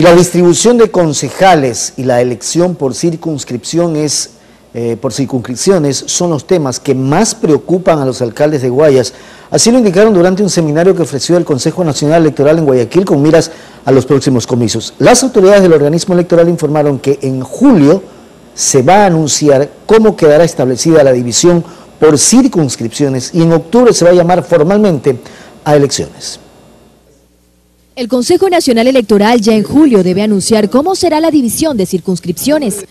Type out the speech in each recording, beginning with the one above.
Y la distribución de concejales y la elección por eh, por circunscripciones son los temas que más preocupan a los alcaldes de Guayas. Así lo indicaron durante un seminario que ofreció el Consejo Nacional Electoral en Guayaquil con miras a los próximos comicios. Las autoridades del organismo electoral informaron que en julio se va a anunciar cómo quedará establecida la división por circunscripciones y en octubre se va a llamar formalmente a elecciones. El Consejo Nacional Electoral ya en julio debe anunciar cómo será la división de circunscripciones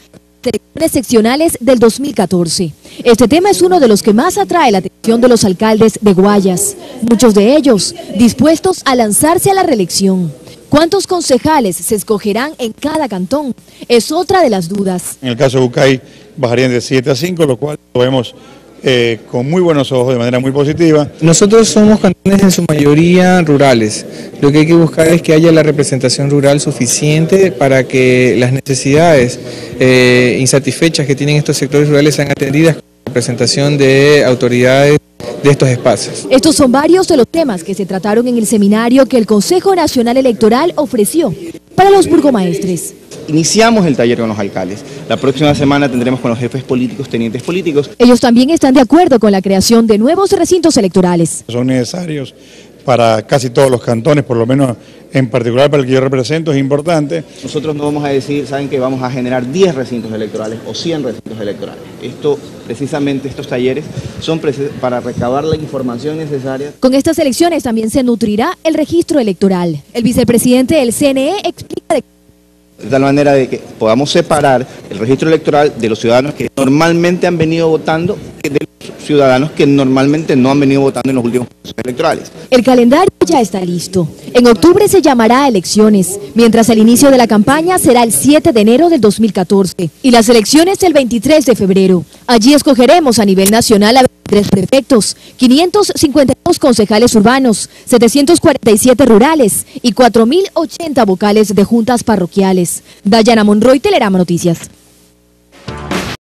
seccionales del 2014. Este tema es uno de los que más atrae la atención de los alcaldes de Guayas, muchos de ellos dispuestos a lanzarse a la reelección. ¿Cuántos concejales se escogerán en cada cantón? Es otra de las dudas. En el caso de Bucay bajarían de 7 a 5, lo cual lo vemos eh, con muy buenos ojos, de manera muy positiva. Nosotros somos cantones en su mayoría rurales. Lo que hay que buscar es que haya la representación rural suficiente para que las necesidades eh, insatisfechas que tienen estos sectores rurales sean atendidas con la representación de autoridades de estos espacios. Estos son varios de los temas que se trataron en el seminario que el Consejo Nacional Electoral ofreció para los burgomaestres. Iniciamos el taller con los alcaldes. La próxima semana tendremos con los jefes políticos, tenientes políticos. Ellos también están de acuerdo con la creación de nuevos recintos electorales. Son necesarios para casi todos los cantones, por lo menos en particular para el que yo represento, es importante. Nosotros no vamos a decir, saben que vamos a generar 10 recintos electorales o 100 recintos electorales. Esto, precisamente estos talleres, son para recabar la información necesaria. Con estas elecciones también se nutrirá el registro electoral. El vicepresidente del CNE explica de de tal manera de que podamos separar el registro electoral de los ciudadanos que normalmente han venido votando ciudadanos que normalmente no han venido votando en los últimos procesos electorales. El calendario ya está listo. En octubre se llamará a elecciones, mientras el inicio de la campaña será el 7 de enero del 2014 y las elecciones el 23 de febrero. Allí escogeremos a nivel nacional a tres prefectos, 552 concejales urbanos, 747 rurales y 4.080 vocales de juntas parroquiales. Dayana Monroy, Telerama Noticias.